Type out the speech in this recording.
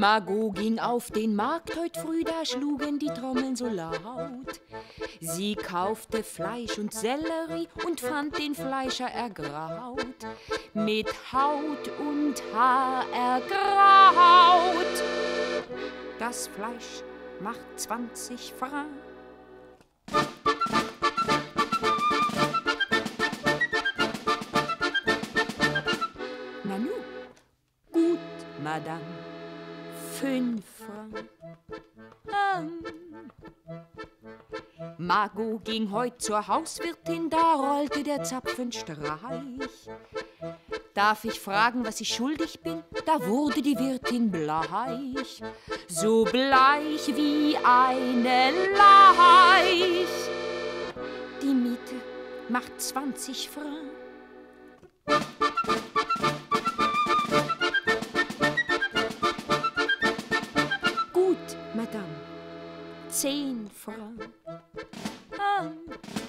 Margot ging auf den Markt heut früh, da schlugen die Trommeln so laut. Sie kaufte Fleisch und Sellerie und fand den Fleischer ergraut, mit Haut und Haar ergraut. Das Fleisch macht 20 Franc. Nanu, gut, Madame, fünf Franc. Ähm. Margot ging heut zur Hauswirtin, da rollte der Zapfenstreich. Darf ich fragen, was ich schuldig bin? Da wurde die Wirtin bleich, so bleich wie eine Leich. Die Miete macht 20 Franc. Madame, zehn Francs. Oh.